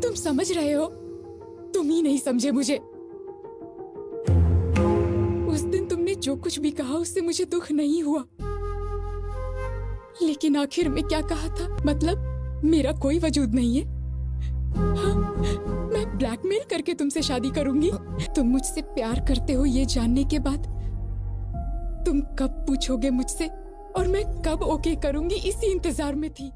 तुम समझ रहे हो? तुम ही नहीं समझे मुझे। उस दिन तुमने जो कुछ भी कहा उससे मुझे दुख नहीं हुआ। लेकिन आखिर में क्या कहा था? मतलब मेरा कोई वजूद नहीं है। हाँ, मैं ब्लैकमेल करके तुमसे शादी करूँगी। तुम मुझसे प्यार करते हो ये जानने के बाद। तुम कब पूछोगे मुझसे? और मैं कब ओके करूँगी? इसी इंतज़ार में थी।